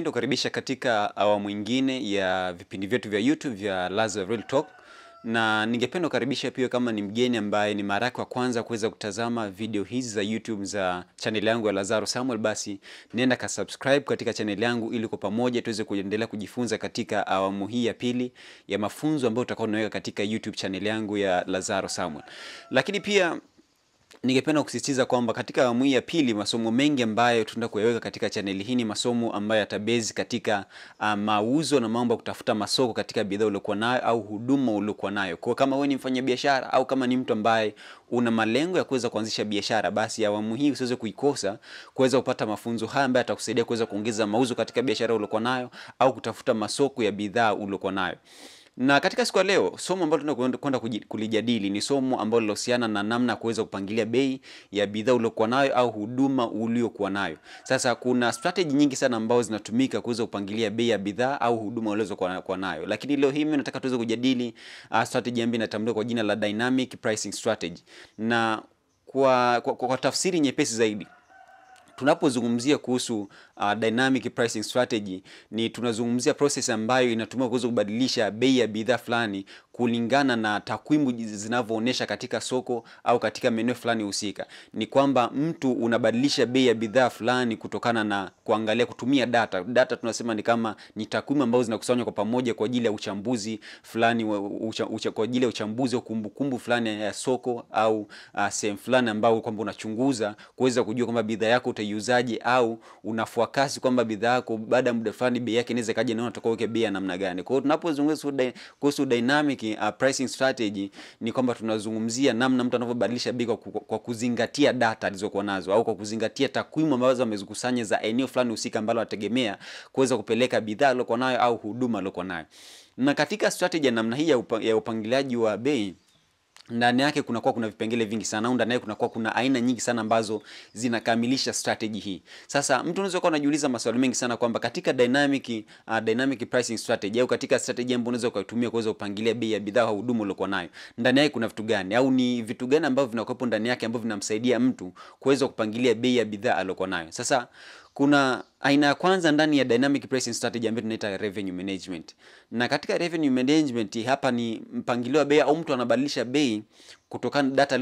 kukaribisha katika awamu nyingine ya vipindi vyetu vya YouTube vya Lazo Real Talk, na ningependa kukaribisha pia kama ni mgeni ambaye ni mara yako ya kwanza kuweza kutazama video hizi za YouTube za chaneli yangu ya Lazaro Samuel, basi nenda ka subscribe katika chaneli yangu ili kwa pamoja tuweze kuendelea kujifunza katika awamu hii ya pili ya mafunzo ambayo utakao unaweka katika YouTube chaneli yangu ya Lazaro Samuel. Lakini pia ningependa kusisitiza kwamba katika awamu hii ya pili masomo mengi ambayo tunaenda kuyaweka katika chaneli hii ni masomo ambayo yatabezi katika uh, mauzo na mambo ya kutafuta masoko katika bidhaa uliokuwa nayo au huduma uliokuwa nayo. Kwa kama wewe ni mfanyabiashara au kama ni mtu ambaye una malengo ya kuweza kuanzisha biashara, basi awamu hii usiweze kuikosa kuweza kupata mafunzo haya ambayo yatakusaidia kuweza kuongeza mauzo katika biashara uliokuwa nayo au kutafuta masoko ya bidhaa uliokuwa nayo na katika siku ya leo somo ambalo tunakwenda kulijadili ni somo ambalo linahusiana na namna ya kuweza kupangilia bei ya bidhaa uliokuwa nayo au huduma uliokuwa nayo. Sasa kuna strategy nyingi sana ambazo zinatumika kuweza kupangilia bei ya bidhaa au huduma ulizokuwa nayo, lakini leo hii mimi nataka tuweze kujadili uh, strategy ambayo inatambulika kwa jina la dynamic pricing strategy, na kwa, kwa, kwa, kwa tafsiri nyepesi zaidi tunapozungumzia kuhusu uh, dynamic pricing strategy ni tunazungumzia process ambayo inatumika kuweza kubadilisha bei ya bidhaa fulani kulingana na takwimu zinavyoonyesha katika soko au katika maeneo fulani husika. Ni kwamba mtu unabadilisha bei ya bidhaa fulani kutokana na kuangalia kutumia data. Data tunasema ni kama ni takwimu ambazo zinakusanywa kwa pamoja kwa ajili ya uchambuzi fulani ucha, ucha, kwa ajili ya uchambuzi au kumbukumbu fulani ya soko au uh, sehemu fulani ambao kwamba unachunguza kuweza kujua kwamba bidhaa yako utaiuzaje au unafuakasi kwamba bidhaa yako baada ya muda fulani bei yake inaweza kaja na unataka uweke bei ya namna gani. Kwa hiyo tunapozungumza kuhusu dynamic uh, pricing strategy ni kwamba tunazungumzia namna mtu anavyobadilisha bei kwa, kuzingatia data alizokuwa nazo au kwa kuzingatia takwimu ambazo amezikusanya za eneo fulani husika ambalo anategemea kuweza kupeleka bidhaa aliyokuwa nayo au huduma aliyokuwa nayo. Na katika strategy namna hii ya upangiliaji wa bei ndani yake kunakuwa kuna vipengele vingi sana au ndani yake kunakuwa kuna aina nyingi sana ambazo zinakamilisha strategy hii. Sasa mtu unaweza kuwa unajiuliza maswali mengi sana kwamba katika dynamic uh, dynamic pricing strategy au katika strategy ambayo unaweza kutumia kuweza kupangilia bei ya bidhaa au huduma uliokuwa nayo, ndani yake kuna vitu gani au ni vitu gani ambavyo vinakuwepo ndani yake ambavyo vinamsaidia mtu kuweza kupangilia bei ya bidhaa aliyokuwa nayo. Sasa kuna aina ya kwanza ndani ya dynamic pricing strategy ambayo tunaita revenue management. Na katika revenue management hapa ni mpangilio wa bei au mtu anabadilisha bei kutokana na data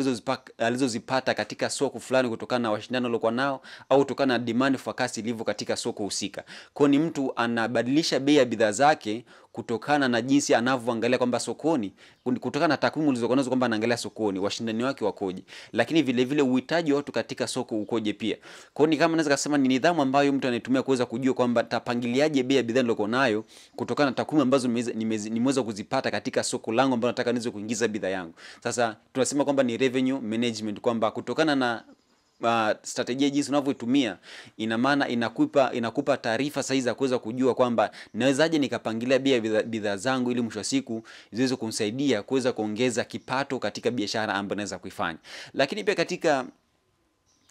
alizozipata katika soko fulani kutokana na washindano waliokuwa nao au kutokana na demand forecast ilivyo katika soko husika. Kwa ni mtu anabadilisha bei ya bidhaa zake kutokana na jinsi anavyoangalia kwamba sokoni, kutokana na takwimu zilizokuwa nazo kwamba anaangalia sokoni washindani wake wakoje, lakini vile vile uhitaji wa watu katika soko ukoje pia. Kwa ni kama naweza kusema ni nidhamu ambayo mtu anatumia kuweza kujua kwamba tapangiliaje bei ya bidhaa niliokuwa nayo kutokana na takwimu ambazo nimeweza kuzipata katika soko langu ambalo nataka niweze kuingiza bidhaa yangu. Sasa tunasema kwamba ni revenue management, kwamba kutokana na uh, strategia jinsi unavyotumia ina maana inakupa inakupa taarifa sahihi za kuweza kujua kwamba nawezaje nikapangilia bia bidhaa zangu ili mwisho wa siku ziweze kumsaidia kuweza kuongeza kipato katika biashara ambayo naweza kuifanya. Lakini pia katika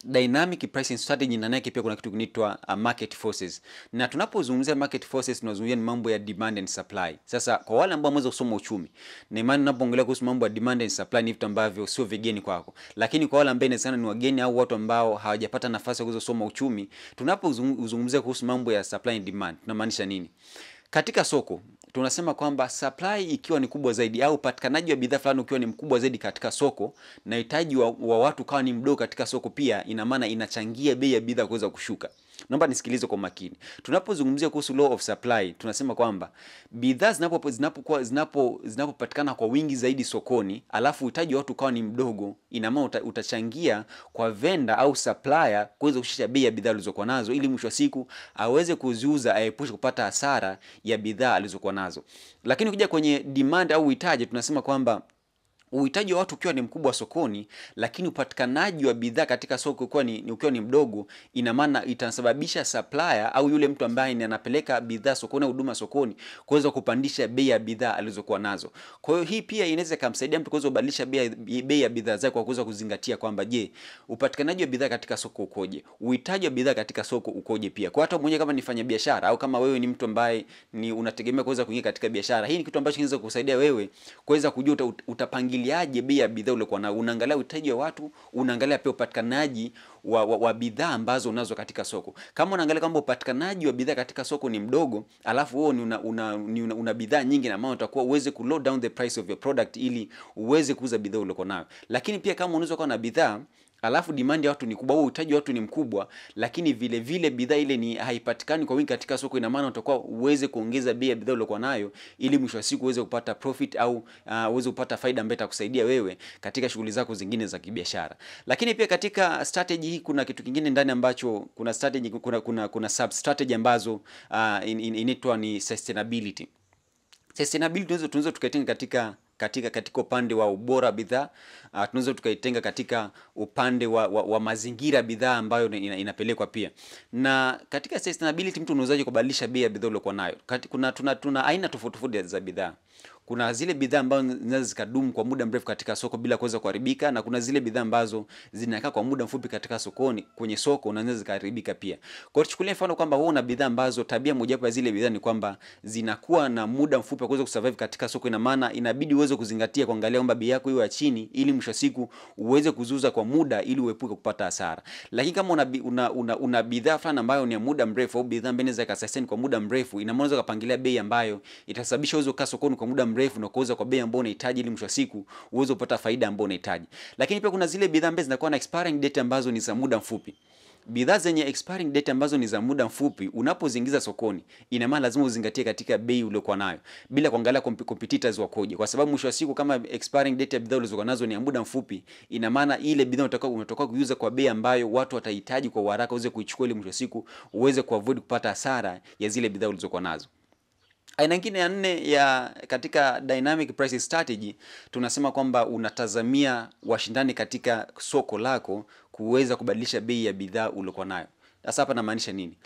dynamic pricing strategy ndani yake pia kuna kitu kinaitwa uh, market forces. Na tunapozungumzia market forces tunazungumzia ni mambo ya demand and supply. Sasa kwa wale ambao wameweza kusoma uchumi, na imani tunapoongelea kuhusu mambo ya demand and supply ni vitu ambavyo sio vigeni kwako. Lakini kwa wale ambao inawezekana ni wageni au watu ambao hawajapata nafasi ya kuweza kusoma uchumi, tunapozungumzia kuhusu mambo ya supply and demand tunamaanisha nini? Katika soko tunasema kwamba supply ikiwa ni kubwa zaidi au upatikanaji wa bidhaa fulani ukiwa ni mkubwa zaidi katika soko na hitaji wa, wa watu kawa ni mdogo katika soko, pia ina maana inachangia bei ya bidhaa kuweza kushuka. Naomba nisikilize kwa makini. Tunapozungumzia kuhusu law of supply, tunasema kwamba bidhaa zinapopatikana zinapo zinapo, zinapo kwa wingi zaidi sokoni, alafu uhitaji wa watu kawa ni mdogo, ina maana uta, utachangia kwa venda au supplier kuweza kushusha bei ya bidhaa alizokuwa nazo, ili mwisho wa siku aweze kuziuza, aepushe kupata hasara ya bidhaa alizokuwa nazo. Lakini ukija kwenye demand au uhitaji, tunasema kwamba uhitaji wa watu ukiwa ni mkubwa sokoni, lakini upatikanaji wa bidhaa katika soko ukiwa ni, ukiwa ni mdogo, ina maana itasababisha supplier au yule mtu ambaye ni anapeleka bidhaa sokoni au huduma sokoni kuweza kupandisha bei ya bidhaa alizokuwa nazo. Kwa hiyo hii pia inaweza kumsaidia mtu kuweza kubadilisha bei ya bidhaa zake kwa kuweza kuzingatia kwamba je, upatikanaji wa bidhaa katika soko ukoje? Uhitaji wa bidhaa katika soko ukoje pia? Kwa hata mwenyewe kama nifanya biashara au kama wewe ni mtu ambaye ni unategemea kuweza kuingia katika biashara, hii ni kitu ambacho kinaweza kukusaidia wewe kuweza kujua utapangilia unapangiliaje bei ya bidhaa uliokuwa nayo. Unaangalia uhitaji wa watu, unaangalia pia upatikanaji wa, wa, wa bidhaa ambazo unazo katika soko. Kama unaangalia kwamba upatikanaji wa bidhaa katika soko ni mdogo, alafu wewe ni una, una, una, una bidhaa nyingi, na maana utakuwa uweze ku low down the price of your product ili uweze kuuza bidhaa uliokuwa nayo. Lakini pia kama unaweza kuwa na bidhaa alafu demand ya watu ni kubwa uhitaji wa watu ni mkubwa, lakini vile vile bidhaa ile ni haipatikani kwa wingi katika soko, ina maana utakuwa uweze kuongeza bei ya bidhaa uliokuwa nayo, ili mwisho wa siku uweze kupata profit au uh, uweze kupata faida ambayo itakusaidia wewe katika shughuli zako zingine za kibiashara. Lakini pia katika strategy hii kuna kitu kingine ndani ambacho kuna strategy, kuna kuna, kuna sub strategy ambazo uh, inaitwa in, in, ni sustainability. Sustainability tunaweza tukaitenga katika katika katika upande wa ubora bidhaa uh, tunaweza tukaitenga katika upande wa, wa, wa mazingira bidhaa ambayo ina, inapelekwa pia. Na katika sustainability, mtu unaweza kubadilisha bei ya bidhaa uliokuwa nayo? Kuna tuna, tuna aina tofauti tofauti za bidhaa. Kuna zile bidhaa ambazo zinaweza zikadumu kwa muda mrefu katika soko bila kuweza kuharibika, na kuna zile bidhaa ambazo zinakaa kwa muda mfupi katika sokoni, kwenye soko na zinaweza zikaharibika pia. Kwa hiyo tuchukulie mfano kwamba wewe una bidhaa ambazo tabia mojawapo ya zile bidhaa ni kwamba zinakuwa na muda mfupi wa kuweza kusurvive katika soko. Ina maana inabidi uweze kuzingatia kuangalia kwamba bei yako iwe ya chini, ili mwisho siku uweze kuzuza kwa muda, ili uepuke kupata hasara. Lakini kama una, una, una, una bidhaa fulani ambayo ni ya muda mrefu au bidhaa ambayo inaweza ikasustain kwa muda mrefu, ina maana unaweza kupangilia bei ambayo itasababisha uweze kukaa sokoni kwa muda mrefu na kuuza kwa bei ambayo unahitaji ili mwisho wa siku uweze kupata faida ambayo unahitaji. Lakini pia kuna zile bidhaa ambazo zinakuwa na expiring date ambazo ni za muda mfupi. Bidhaa zenye expiring date ambazo ni za muda mfupi, unapoziingiza sokoni, ina maana lazima uzingatie katika bei uliokuwa nayo bila kuangalia competitors wakoje, kwa sababu mwisho wa siku kama expiring date ya bidhaa ulizokuwa nazo ni ya muda mfupi, ina maana ile bidhaa unataka unatoka kuiuza kwa bei ambayo watu watahitaji kwa haraka uweze kuichukua, ili mwisho wa siku uweze kuavoid kupata hasara ya zile bidhaa ulizokuwa nazo. Aina nyingine ya nne ya katika dynamic pricing strategy tunasema kwamba unatazamia washindani katika soko lako kuweza kubadilisha bei ya bidhaa uliokuwa nayo. Sasa hapa namaanisha nini?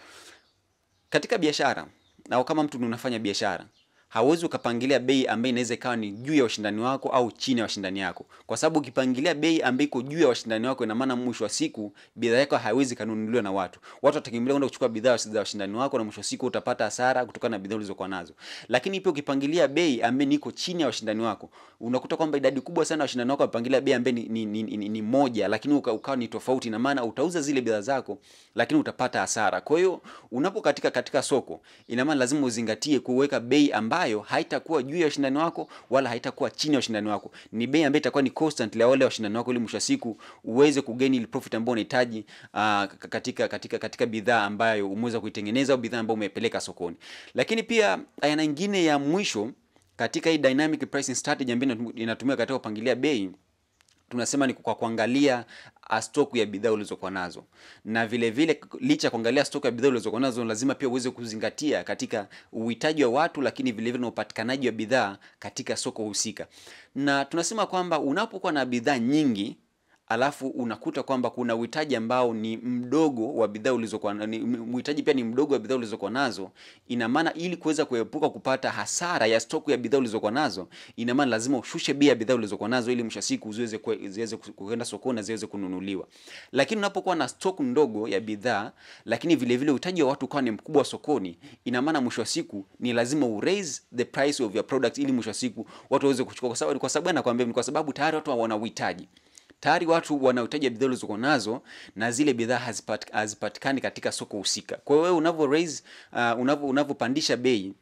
Katika biashara na kama mtu unafanya biashara, hauwezi ukapangilia bei ambayo inaweza ikawa ni juu ya washindani wako au chini ya washindani yako, kwa sababu ukipangilia bei ambayo iko juu ya washindani wako, ina maana mwisho wa siku bidhaa yako haiwezi kanunuliwa na watu. Watu watakimbilia kwenda kuchukua bidhaa za washindani wako, na mwisho wa siku utapata hasara kutokana na bidhaa ulizokuwa nazo. Lakini pia ukipangilia bei ambayo niko chini ya washindani wako, unakuta kwamba idadi kubwa sana washindani wako wamepangilia bei ambayo ni, ni, ni, ni, ni moja, lakini ukawa uka, ni tofauti, na maana utauza zile bidhaa zako, lakini utapata hasara. Kwa hiyo unapo katika katika soko, ina maana lazima uzingatie kuweka bei ambayo haitakuwa juu ya washindani wako wala haitakuwa chini ya washindani wako. Ni bei ambayo itakuwa ni constant ya wale washindani wako, ili mwisho wa siku uweze kugeni ile profit ambayo unahitaji uh, katika katika katika bidhaa ambayo umeweza kuitengeneza au bidhaa ambayo umepeleka sokoni. Lakini pia aina nyingine ya mwisho katika hii dynamic pricing strategy ambayo inatumika katika kupangilia bei tunasema ni kwa kuangalia stock ya bidhaa ulizokuwa nazo, na vile vile licha ya kuangalia stock ya bidhaa ulizokuwa nazo, lazima pia uweze kuzingatia katika uhitaji wa watu, lakini vile vile na upatikanaji wa bidhaa katika soko husika. Na tunasema kwamba unapokuwa na bidhaa nyingi alafu unakuta kwamba kuna uhitaji ambao ni mdogo wa bidhaa ulizokuwa uhitaji pia ni mdogo wa bidhaa ulizokuwa nazo, ina maana ili kuweza kuepuka kupata hasara ya stoku ya bidhaa ulizokuwa nazo, ina maana lazima ushushe bei ya bidhaa ulizokuwa nazo, ili mwisho siku ziweze ziweze kuenda sokoni na ziweze kununuliwa. Lakini unapokuwa na stoku ndogo ya bidhaa, lakini vile vile uhitaji wa watu ukawa ni mkubwa sokoni, ina maana mwisho wa siku ni lazima u raise the price of your product, ili mwisho wa siku watu waweze kuchukua. Kwa sababu kwa sababu nakwambia ni kwa sababu tayari watu wana uhitaji tayari watu wanahitaji bidhaa ulizokuwa nazo na zile bidhaa hazipat, hazipatikani katika soko husika. Kwa hiyo wewe unavyo raise uh, unavyo unavyopandisha bei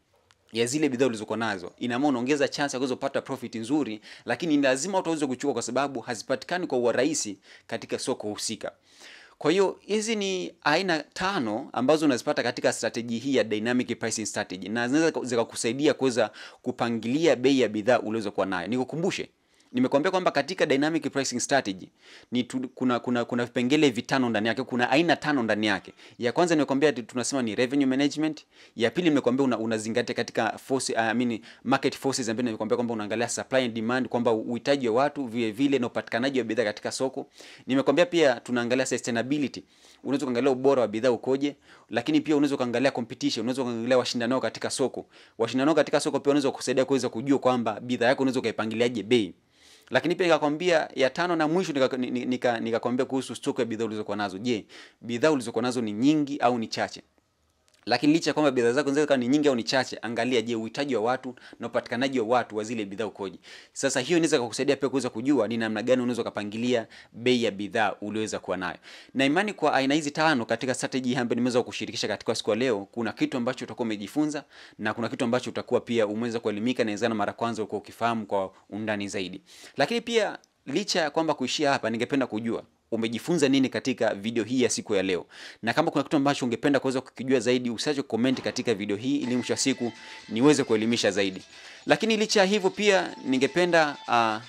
ya zile bidhaa ulizokuwa nazo, ina maana unaongeza chance ya kuweza kupata profit nzuri, lakini ni lazima watu waweze kuchukua kwa sababu hazipatikani kwa urahisi katika soko husika. Kwa hiyo hizi ni aina tano ambazo unazipata katika strategy hii ya dynamic pricing strategy, na zinaweza zikakusaidia kuweza kupangilia bei ya bidhaa ulizokuwa nayo. Nikukumbushe nimekuambia kwamba katika dynamic pricing strategy ni tu, kuna kuna kuna vipengele vitano ndani yake, kuna aina tano ndani yake. Ya kwanza nimekuambia tunasema ni revenue management. Ya pili nimekuambia una, unazingatia katika force, I mean market forces, ambayo nimekuambia kwamba unaangalia supply and demand, kwamba uhitaji wa watu vile vile na upatikanaji wa bidhaa katika soko. Nimekuambia pia tunaangalia sustainability, unaweza kuangalia ubora wa bidhaa ukoje, lakini pia unaweza kuangalia competition, unaweza kuangalia washindani wao katika soko. Washindani wao katika soko pia unaweza kusaidia kuweza kujua kwamba bidhaa yako unaweza kaipangiliaje bei lakini pia nikakwambia ya tano na mwisho nikakwambia nika, nika kuhusu stoko ya bidhaa ulizokuwa nazo. Je, bidhaa ulizokuwa nazo ni nyingi au ni chache? Lakini licha ya kwamba bidhaa zako zinaweza ni nyingi au ni chache, angalia, je, uhitaji wa watu na upatikanaji wa watu wa zile bidhaa ukoje? Sasa hiyo inaweza kukusaidia pia kuweza kujua ni namna gani unaweza kupangilia bei ya bidhaa ulioweza kuwa nayo. Na imani kwa aina hizi tano katika strategy ambayo nimeweza kukushirikisha katika siku ya leo, kuna kitu ambacho utakuwa umejifunza na kuna kitu ambacho utakuwa pia umeweza kuelimika, na inawezekana mara kwanza uko ukifahamu kwa undani zaidi. Lakini pia licha ya kwamba kuishia hapa, ningependa kujua umejifunza nini katika video hii ya siku ya leo, na kama kuna kitu ambacho ungependa kuweza kukijua zaidi, usiache comment katika video hii, ili mwisho wa siku niweze kuelimisha zaidi. Lakini licha ya hivyo, pia ningependa uh,